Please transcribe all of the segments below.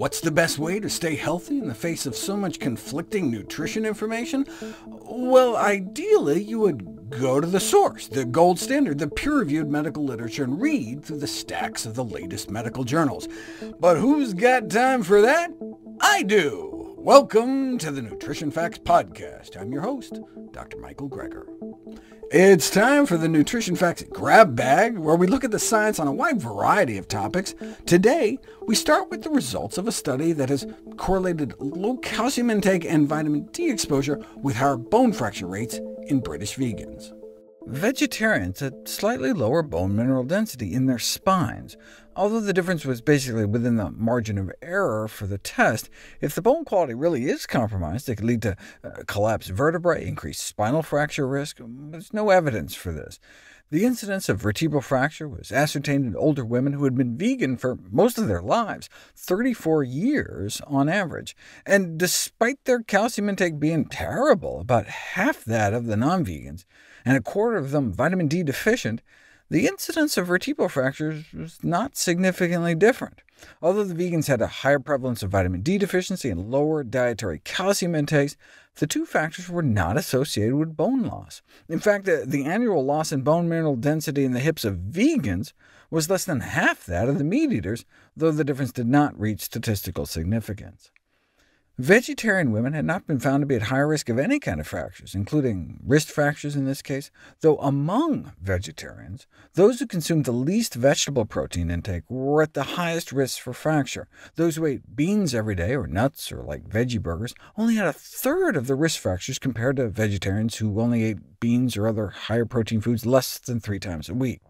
What's the best way to stay healthy in the face of so much conflicting nutrition information? Well, ideally, you would go to the source, the gold standard, the peer-reviewed medical literature, and read through the stacks of the latest medical journals. But who's got time for that? I do! Welcome to the Nutrition Facts Podcast. I'm your host, Dr. Michael Greger. It's time for the Nutrition Facts Grab Bag, where we look at the science on a wide variety of topics. Today, we start with the results of a study that has correlated low calcium intake and vitamin D exposure with higher bone fracture rates in British vegans. Vegetarians had slightly lower bone mineral density in their spines, although the difference was basically within the margin of error for the test. If the bone quality really is compromised, it could lead to uh, collapsed vertebrae, increased spinal fracture risk. There's no evidence for this. The incidence of vertebral fracture was ascertained in older women who had been vegan for most of their lives, 34 years on average. And despite their calcium intake being terrible, about half that of the non-vegans, and a quarter of them vitamin D deficient, the incidence of vertebral fractures was not significantly different. Although the vegans had a higher prevalence of vitamin D deficiency and lower dietary calcium intakes, the two factors were not associated with bone loss. In fact, the, the annual loss in bone mineral density in the hips of vegans was less than half that of the meat eaters, though the difference did not reach statistical significance. Vegetarian women had not been found to be at higher risk of any kind of fractures, including wrist fractures in this case, though among vegetarians, those who consumed the least vegetable protein intake were at the highest risk for fracture. Those who ate beans every day, or nuts, or like veggie burgers, only had a third of the wrist fractures compared to vegetarians who only ate beans or other higher protein foods less than three times a week.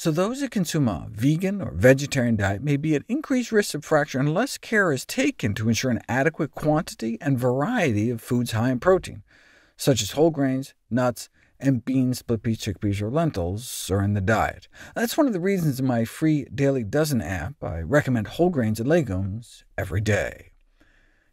So those that consume a vegan or vegetarian diet may be at increased risk of fracture unless care is taken to ensure an adequate quantity and variety of foods high in protein, such as whole grains, nuts, and beans, split peas, chickpeas, or lentils are in the diet. That's one of the reasons in my free Daily Dozen app I recommend whole grains and legumes every day.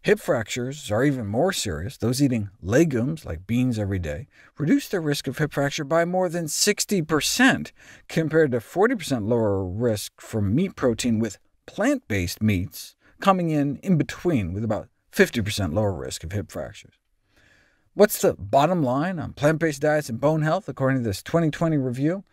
Hip fractures are even more serious. Those eating legumes, like beans every day, reduce their risk of hip fracture by more than 60%, compared to 40% lower risk from meat protein with plant-based meats, coming in in between with about 50% lower risk of hip fractures. What's the bottom line on plant-based diets and bone health, according to this 2020 review?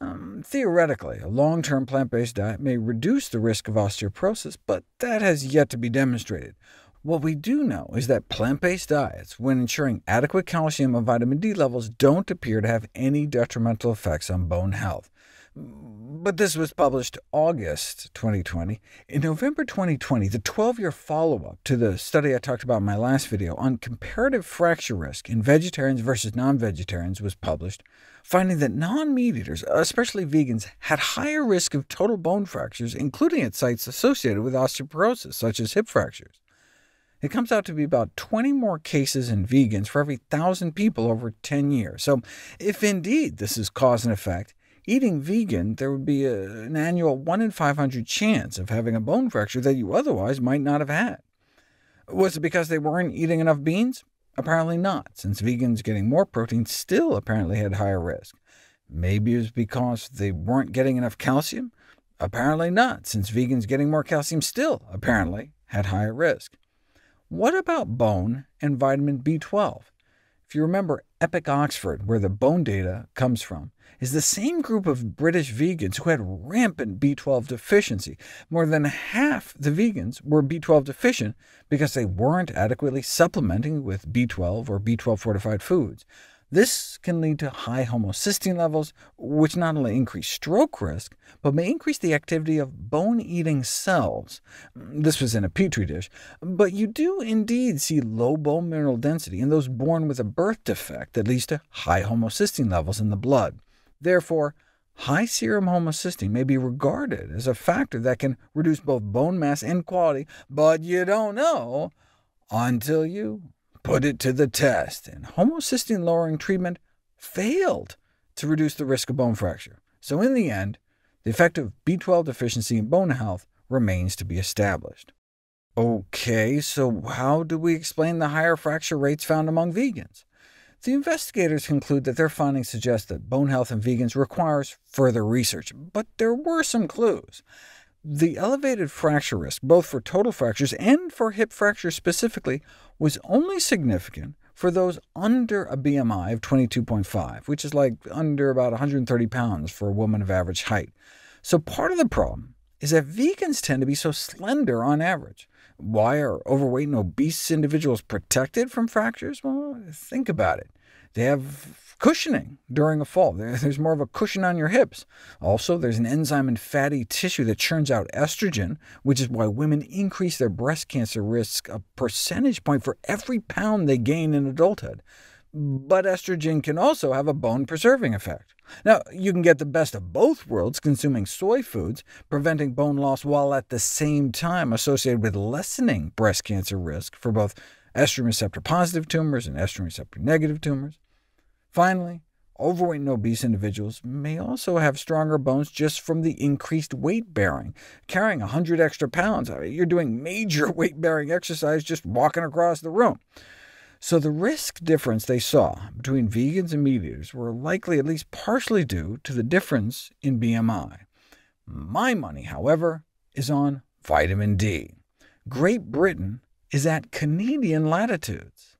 Um, theoretically, a long-term plant-based diet may reduce the risk of osteoporosis, but that has yet to be demonstrated. What we do know is that plant-based diets, when ensuring adequate calcium and vitamin D levels, don't appear to have any detrimental effects on bone health. But this was published August 2020. In November 2020, the 12-year follow-up to the study I talked about in my last video on comparative fracture risk in vegetarians versus non-vegetarians was published, finding that non-meat eaters, especially vegans, had higher risk of total bone fractures, including at sites associated with osteoporosis, such as hip fractures. It comes out to be about 20 more cases in vegans for every 1,000 people over 10 years. So if indeed this is cause and effect, eating vegan, there would be a, an annual 1 in 500 chance of having a bone fracture that you otherwise might not have had. Was it because they weren't eating enough beans? Apparently not, since vegans getting more protein still apparently had higher risk. Maybe it was because they weren't getting enough calcium? Apparently not, since vegans getting more calcium still apparently had higher risk. What about bone and vitamin B12? If you remember EPIC Oxford, where the bone data comes from, is the same group of British vegans who had rampant B12 deficiency. More than half the vegans were B12 deficient because they weren't adequately supplementing with B12 or B12 fortified foods. This can lead to high homocysteine levels, which not only increase stroke risk, but may increase the activity of bone-eating cells. This was in a petri dish, but you do indeed see low bone mineral density in those born with a birth defect that leads to high homocysteine levels in the blood. Therefore, high serum homocysteine may be regarded as a factor that can reduce both bone mass and quality, but you don't know until you put it to the test, and homocysteine-lowering treatment failed to reduce the risk of bone fracture. So in the end, the effect of B12 deficiency in bone health remains to be established. OK, so how do we explain the higher fracture rates found among vegans? The investigators conclude that their findings suggest that bone health in vegans requires further research, but there were some clues. The elevated fracture risk, both for total fractures and for hip fractures specifically, was only significant for those under a BMI of 22.5, which is like under about 130 pounds for a woman of average height. So part of the problem is that vegans tend to be so slender on average. Why are overweight and obese individuals protected from fractures? Well, think about it. They have cushioning during a fall. There's more of a cushion on your hips. Also, there's an enzyme in fatty tissue that churns out estrogen, which is why women increase their breast cancer risk a percentage point for every pound they gain in adulthood. But estrogen can also have a bone-preserving effect. Now, you can get the best of both worlds consuming soy foods, preventing bone loss while at the same time associated with lessening breast cancer risk for both estrogen receptor-positive tumors and estrogen receptor-negative tumors. Finally, overweight and obese individuals may also have stronger bones just from the increased weight-bearing. Carrying 100 extra pounds, you're doing major weight-bearing exercise just walking across the room. So the risk difference they saw between vegans and meat eaters were likely at least partially due to the difference in BMI. My money, however, is on vitamin D. Great Britain is at Canadian latitudes.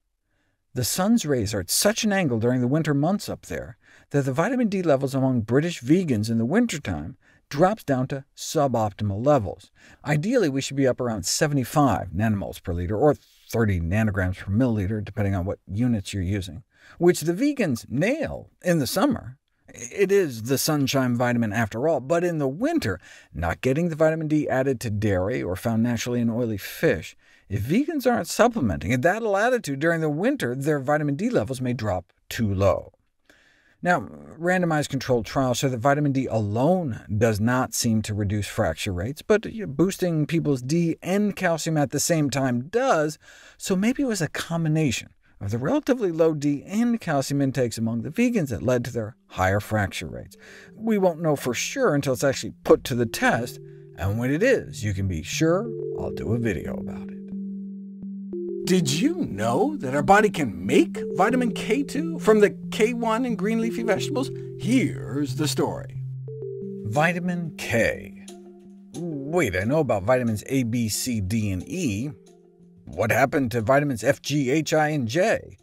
The sun's rays are at such an angle during the winter months up there that the vitamin D levels among British vegans in the wintertime drops down to suboptimal levels. Ideally, we should be up around 75 nanomoles per liter, or 30 nanograms per milliliter, depending on what units you're using, which the vegans nail in the summer. It is the sunshine vitamin after all, but in the winter, not getting the vitamin D added to dairy or found naturally in oily fish if vegans aren't supplementing at that latitude during the winter, their vitamin D levels may drop too low. Now, randomized controlled trials show that vitamin D alone does not seem to reduce fracture rates, but boosting people's D and calcium at the same time does, so maybe it was a combination of the relatively low D and calcium intakes among the vegans that led to their higher fracture rates. We won't know for sure until it's actually put to the test, and when it is, you can be sure I'll do a video about it. Did you know that our body can make vitamin K2 from the K1 in green leafy vegetables? Here's the story. Vitamin K. Wait, I know about vitamins A, B, C, D, and E. What happened to vitamins F, G, H, I, and J?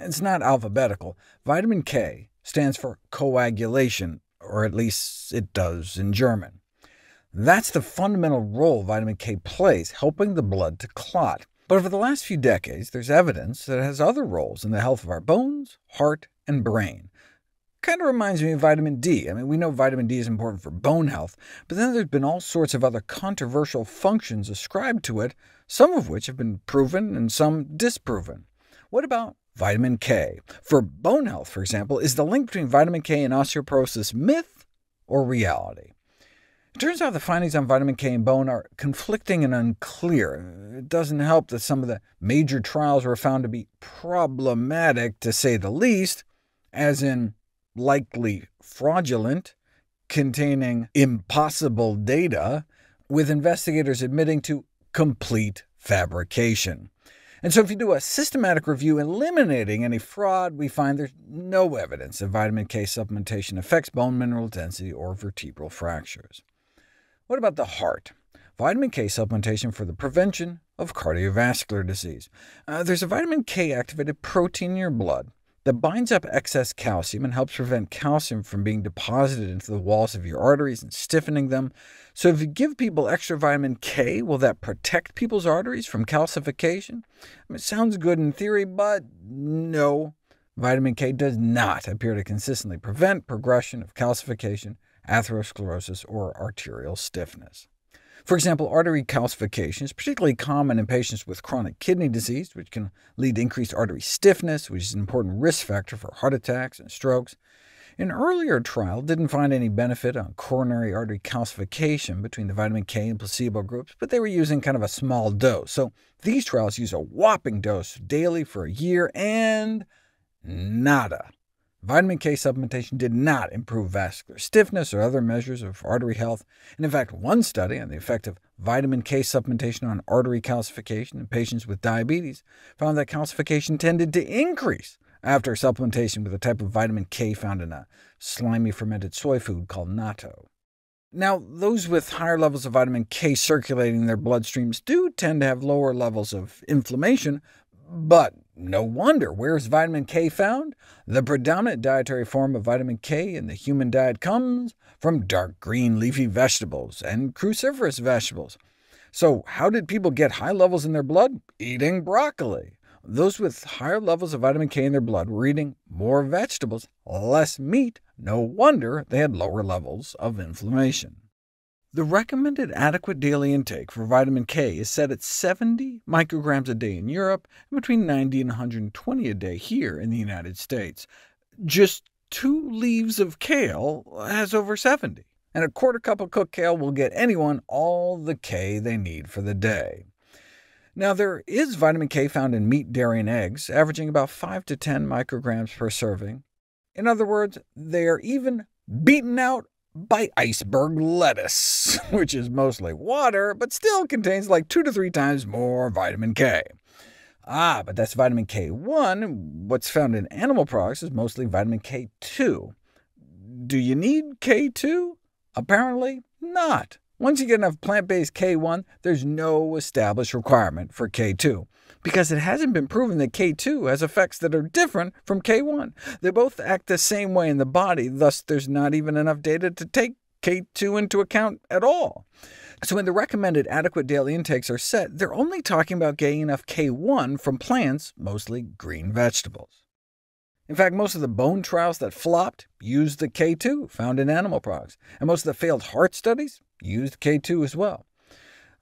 It's not alphabetical. Vitamin K stands for coagulation, or at least it does in German. That's the fundamental role vitamin K plays, helping the blood to clot. But over the last few decades, there's evidence that it has other roles in the health of our bones, heart, and brain. Kind of reminds me of vitamin D. I mean, we know vitamin D is important for bone health, but then there's been all sorts of other controversial functions ascribed to it, some of which have been proven and some disproven. What about vitamin K? For bone health, for example, is the link between vitamin K and osteoporosis myth or reality? It turns out the findings on vitamin K in bone are conflicting and unclear. It doesn't help that some of the major trials were found to be problematic, to say the least, as in likely fraudulent, containing impossible data, with investigators admitting to complete fabrication. And so if you do a systematic review eliminating any fraud, we find there's no evidence that vitamin K supplementation affects bone mineral density or vertebral fractures. What about the heart? Vitamin K supplementation for the prevention of cardiovascular disease. Uh, there's a vitamin K-activated protein in your blood that binds up excess calcium and helps prevent calcium from being deposited into the walls of your arteries and stiffening them. So if you give people extra vitamin K, will that protect people's arteries from calcification? I mean, it sounds good in theory, but no. Vitamin K does not appear to consistently prevent progression of calcification atherosclerosis, or arterial stiffness. For example, artery calcification is particularly common in patients with chronic kidney disease, which can lead to increased artery stiffness, which is an important risk factor for heart attacks and strokes. An earlier trial didn't find any benefit on coronary artery calcification between the vitamin K and placebo groups, but they were using kind of a small dose. So these trials use a whopping dose daily for a year, and nada. Vitamin K supplementation did not improve vascular stiffness or other measures of artery health, and in fact one study on the effect of vitamin K supplementation on artery calcification in patients with diabetes found that calcification tended to increase after supplementation with a type of vitamin K found in a slimy fermented soy food called natto. Now, those with higher levels of vitamin K circulating in their bloodstreams do tend to have lower levels of inflammation, but no wonder. Where is vitamin K found? The predominant dietary form of vitamin K in the human diet comes from dark green leafy vegetables and cruciferous vegetables. So how did people get high levels in their blood? Eating broccoli. Those with higher levels of vitamin K in their blood were eating more vegetables, less meat. No wonder they had lower levels of inflammation. The recommended adequate daily intake for vitamin K is set at 70 micrograms a day in Europe, and between 90 and 120 a day here in the United States. Just two leaves of kale has over 70, and a quarter cup of cooked kale will get anyone all the K they need for the day. Now, there is vitamin K found in meat, dairy, and eggs, averaging about 5 to 10 micrograms per serving. In other words, they are even beaten out by iceberg lettuce, which is mostly water, but still contains like 2 to 3 times more vitamin K. Ah, but that's vitamin K1. What's found in animal products is mostly vitamin K2. Do you need K2? Apparently not. Once you get enough plant-based K1, there's no established requirement for K2, because it hasn't been proven that K2 has effects that are different from K1. They both act the same way in the body, thus there's not even enough data to take K2 into account at all. So when the recommended adequate daily intakes are set, they're only talking about getting enough K1 from plants, mostly green vegetables. In fact, most of the bone trials that flopped used the K2 found in animal products, and most of the failed heart studies used K2 as well.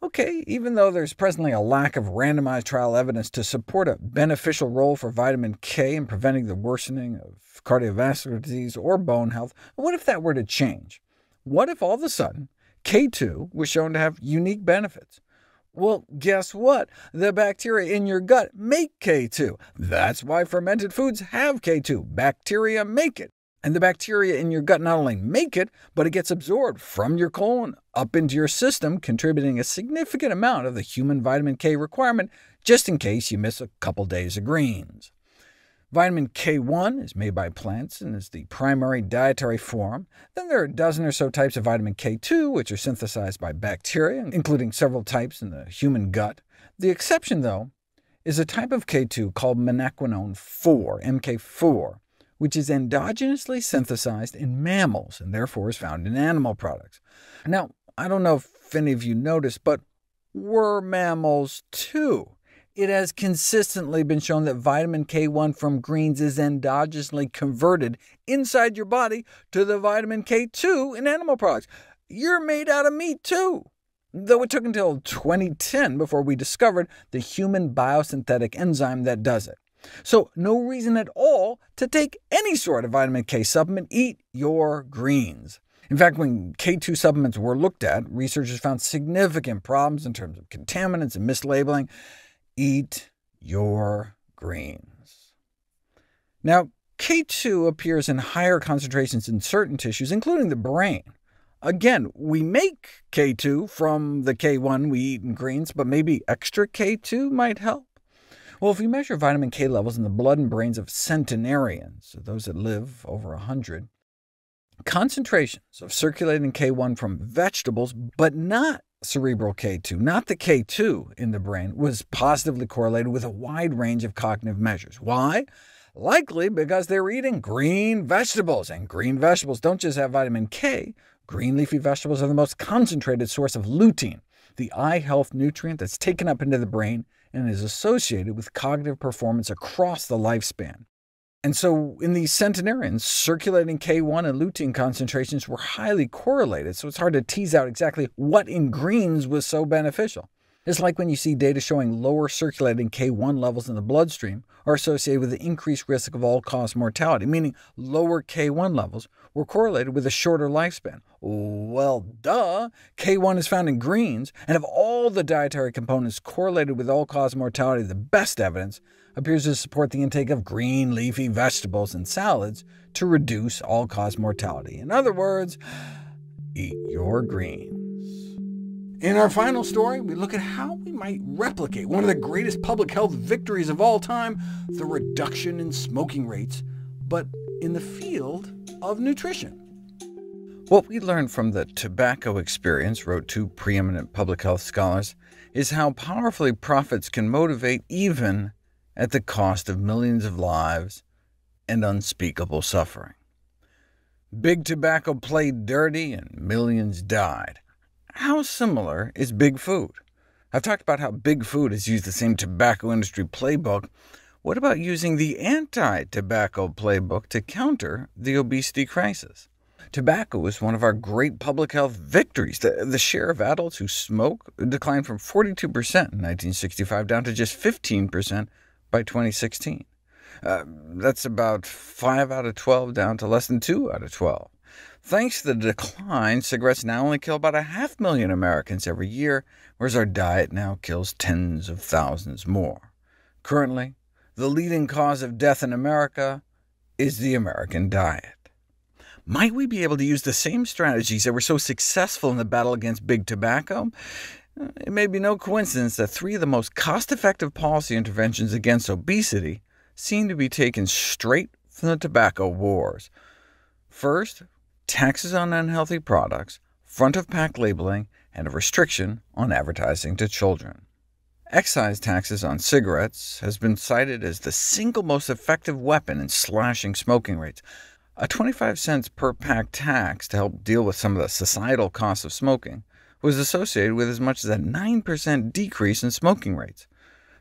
OK, even though there's presently a lack of randomized trial evidence to support a beneficial role for vitamin K in preventing the worsening of cardiovascular disease or bone health, what if that were to change? What if all of a sudden K2 was shown to have unique benefits? Well, guess what? The bacteria in your gut make K2. That's why fermented foods have K2. Bacteria make it. And the bacteria in your gut not only make it, but it gets absorbed from your colon up into your system, contributing a significant amount of the human vitamin K requirement, just in case you miss a couple days of greens. Vitamin K1 is made by plants and is the primary dietary form. Then there are a dozen or so types of vitamin K2, which are synthesized by bacteria, including several types in the human gut. The exception, though, is a type of K2 called menaquinone 4, MK4, which is endogenously synthesized in mammals, and therefore is found in animal products. Now, I don't know if any of you noticed, but we're mammals too. It has consistently been shown that vitamin K1 from greens is endogenously converted inside your body to the vitamin K2 in animal products. You're made out of meat, too. Though it took until 2010 before we discovered the human biosynthetic enzyme that does it. So no reason at all to take any sort of vitamin K supplement. Eat your greens. In fact, when K2 supplements were looked at, researchers found significant problems in terms of contaminants and mislabeling. Eat your greens. Now, K2 appears in higher concentrations in certain tissues, including the brain. Again, we make K2 from the K1 we eat in greens, but maybe extra K2 might help? Well, if we measure vitamin K levels in the blood and brains of centenarians, those that live over 100, concentrations of circulating K1 from vegetables, but not cerebral K2, not the K2 in the brain, was positively correlated with a wide range of cognitive measures. Why? Likely because they were eating green vegetables, and green vegetables don't just have vitamin K. Green leafy vegetables are the most concentrated source of lutein, the eye health nutrient that's taken up into the brain and is associated with cognitive performance across the lifespan. And so in these centenarians, circulating K1 and lutein concentrations were highly correlated, so it's hard to tease out exactly what in greens was so beneficial. It's like when you see data showing lower circulating K1 levels in the bloodstream are associated with the increased risk of all-cause mortality, meaning lower K1 levels were correlated with a shorter lifespan. Well, duh! K1 is found in greens, and of all the dietary components correlated with all-cause mortality, the best evidence appears to support the intake of green leafy vegetables and salads to reduce all-cause mortality. In other words, eat your greens. In our final story, we look at how we might replicate one of the greatest public health victories of all time, the reduction in smoking rates, but in the field of nutrition. What we learned from the tobacco experience, wrote two preeminent public health scholars, is how powerfully profits can motivate even at the cost of millions of lives and unspeakable suffering. Big tobacco played dirty and millions died. How similar is big food? I've talked about how big food has used the same tobacco industry playbook. What about using the anti-tobacco playbook to counter the obesity crisis? Tobacco is one of our great public health victories. The, the share of adults who smoke declined from 42% in 1965 down to just 15% by 2016. Uh, that's about 5 out of 12 down to less than 2 out of 12. Thanks to the decline, cigarettes now only kill about a half million Americans every year, whereas our diet now kills tens of thousands more. Currently, the leading cause of death in America is the American diet. Might we be able to use the same strategies that were so successful in the battle against big tobacco? Uh, it may be no coincidence that three of the most cost-effective policy interventions against obesity seem to be taken straight from the tobacco wars. First, taxes on unhealthy products, front-of-pack labeling, and a restriction on advertising to children. Excise taxes on cigarettes has been cited as the single most effective weapon in slashing smoking rates, a 25 cents per pack tax to help deal with some of the societal costs of smoking was associated with as much as a 9% decrease in smoking rates.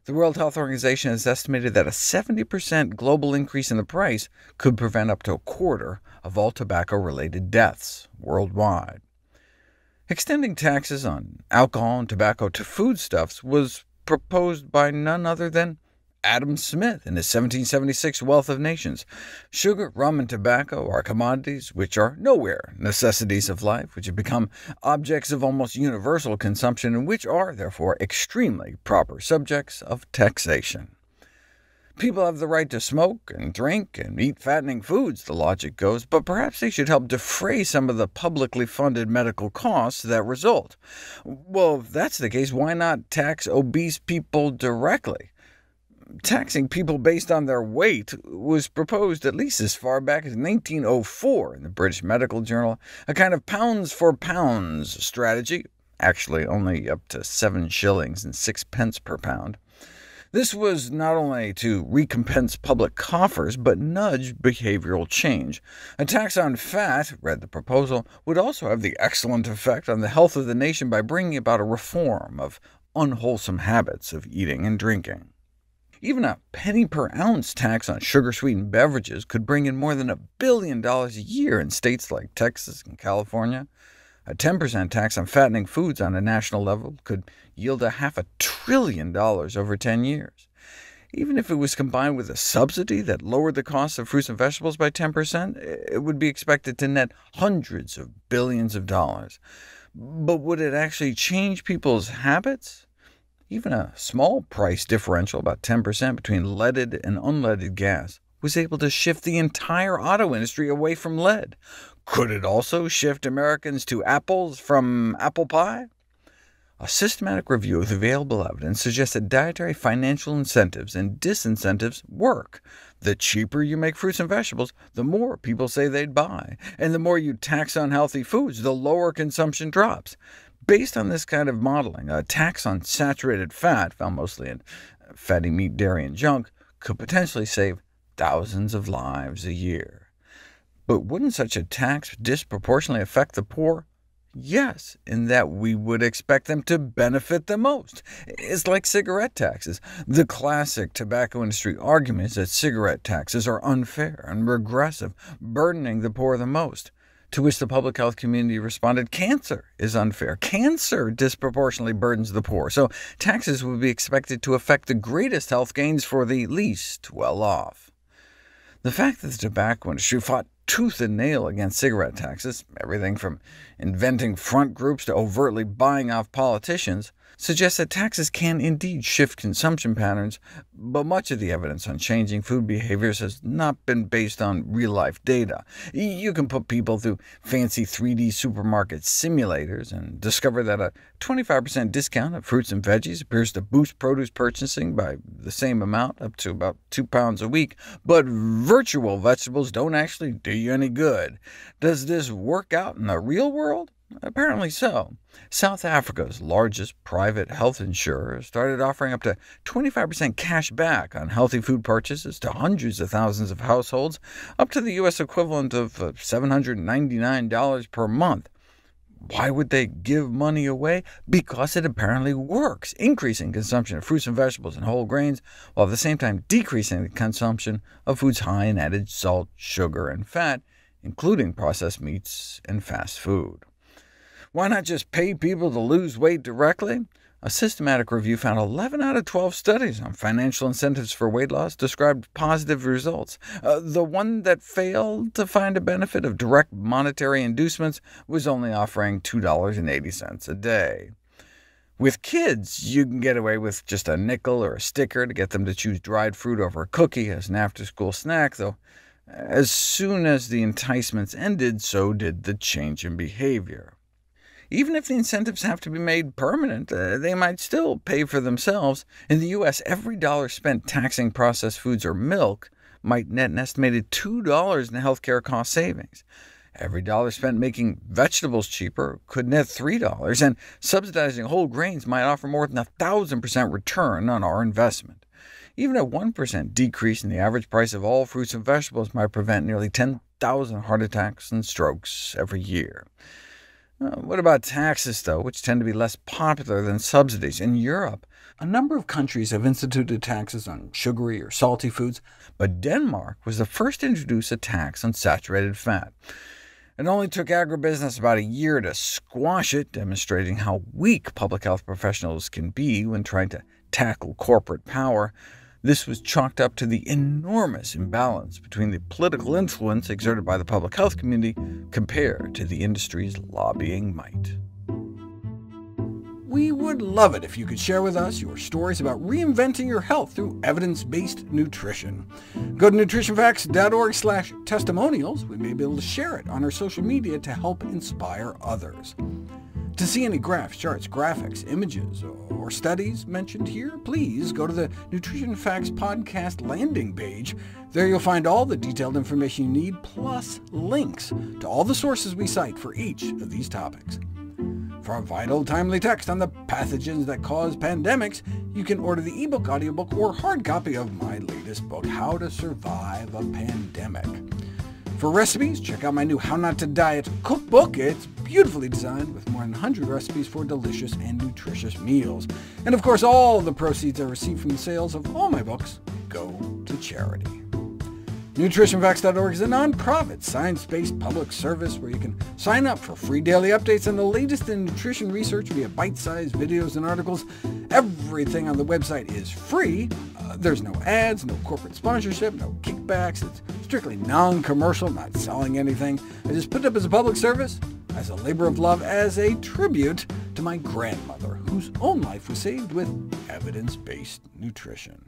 The World Health Organization has estimated that a 70% global increase in the price could prevent up to a quarter of all tobacco-related deaths worldwide. Extending taxes on alcohol and tobacco to foodstuffs was proposed by none other than Adam Smith in his 1776 Wealth of Nations. Sugar, rum, and tobacco are commodities which are nowhere necessities of life, which have become objects of almost universal consumption, and which are, therefore, extremely proper subjects of taxation. People have the right to smoke and drink and eat fattening foods, the logic goes, but perhaps they should help defray some of the publicly funded medical costs that result. Well, if that's the case, why not tax obese people directly? Taxing people based on their weight was proposed at least as far back as 1904 in the British Medical Journal, a kind of pounds for pounds strategy, actually only up to 7 shillings and 6 pence per pound. This was not only to recompense public coffers, but nudge behavioral change. A tax on fat, read the proposal, would also have the excellent effect on the health of the nation by bringing about a reform of unwholesome habits of eating and drinking. Even a penny per ounce tax on sugar-sweetened beverages could bring in more than a billion dollars a year in states like Texas and California. A 10% tax on fattening foods on a national level could yield a half a trillion dollars over 10 years. Even if it was combined with a subsidy that lowered the cost of fruits and vegetables by 10%, it would be expected to net hundreds of billions of dollars. But would it actually change people's habits? Even a small price differential, about 10% between leaded and unleaded gas, was able to shift the entire auto industry away from lead. Could it also shift Americans to apples from apple pie? A systematic review of the available evidence suggests that dietary financial incentives and disincentives work. The cheaper you make fruits and vegetables, the more people say they'd buy, and the more you tax unhealthy foods, the lower consumption drops. Based on this kind of modeling, a tax on saturated fat, found mostly in fatty meat, dairy, and junk, could potentially save thousands of lives a year. But wouldn't such a tax disproportionately affect the poor? Yes, in that we would expect them to benefit the most. It's like cigarette taxes. The classic tobacco industry argument is that cigarette taxes are unfair and regressive, burdening the poor the most to which the public health community responded, cancer is unfair. Cancer disproportionately burdens the poor, so taxes would be expected to affect the greatest health gains for the least well-off. The fact that the tobacco industry fought tooth and nail against cigarette taxes, everything from inventing front groups to overtly buying off politicians, suggests that taxes can indeed shift consumption patterns, but much of the evidence on changing food behaviors has not been based on real-life data. You can put people through fancy 3D supermarket simulators and discover that a 25% discount of fruits and veggies appears to boost produce purchasing by the same amount, up to about 2 pounds a week, but virtual vegetables don't actually do you any good. Does this work out in the real world? Apparently so. South Africa's largest private health insurer started offering up to 25% cash back on healthy food purchases to hundreds of thousands of households, up to the U.S. equivalent of uh, $799 per month. Why would they give money away? Because it apparently works, increasing consumption of fruits and vegetables and whole grains, while at the same time decreasing the consumption of foods high in added salt, sugar, and fat, including processed meats and fast food. Why not just pay people to lose weight directly? A systematic review found 11 out of 12 studies on financial incentives for weight loss described positive results. Uh, the one that failed to find a benefit of direct monetary inducements was only offering $2.80 a day. With kids, you can get away with just a nickel or a sticker to get them to choose dried fruit over a cookie as an after-school snack, though as soon as the enticements ended, so did the change in behavior. Even if the incentives have to be made permanent, uh, they might still pay for themselves. In the U.S., every dollar spent taxing processed foods or milk might net an estimated $2 in healthcare cost savings. Every dollar spent making vegetables cheaper could net $3, and subsidizing whole grains might offer more than a 1,000% return on our investment. Even a 1% decrease in the average price of all fruits and vegetables might prevent nearly 10,000 heart attacks and strokes every year. Uh, what about taxes, though, which tend to be less popular than subsidies? In Europe, a number of countries have instituted taxes on sugary or salty foods, but Denmark was the first to introduce a tax on saturated fat. It only took agribusiness about a year to squash it, demonstrating how weak public health professionals can be when trying to tackle corporate power. This was chalked up to the enormous imbalance between the political influence exerted by the public health community compared to the industry's lobbying might. We would love it if you could share with us your stories about reinventing your health through evidence-based nutrition. Go to nutritionfacts.org slash testimonials. We may be able to share it on our social media to help inspire others. To see any graphs, charts, graphics, images, or studies mentioned here, please go to the Nutrition Facts podcast landing page. There you'll find all the detailed information you need, plus links to all the sources we cite for each of these topics. For a vital, timely text on the pathogens that cause pandemics, you can order the ebook, audiobook, or hard copy of my latest book, How to Survive a Pandemic. For recipes, check out my new How Not to Diet cookbook. It's beautifully designed with more than 100 recipes for delicious and nutritious meals. And of course, all the proceeds I receive from the sales of all my books go to charity. NutritionFacts.org is a nonprofit, science-based public service where you can sign up for free daily updates on the latest in nutrition research via bite-sized videos and articles. Everything on the website is free, uh, there's no ads, no corporate sponsorship, no kickbacks. It's strictly non-commercial, not selling anything. I just put it up as a public service, as a labor of love, as a tribute to my grandmother, whose own life was saved with evidence-based nutrition.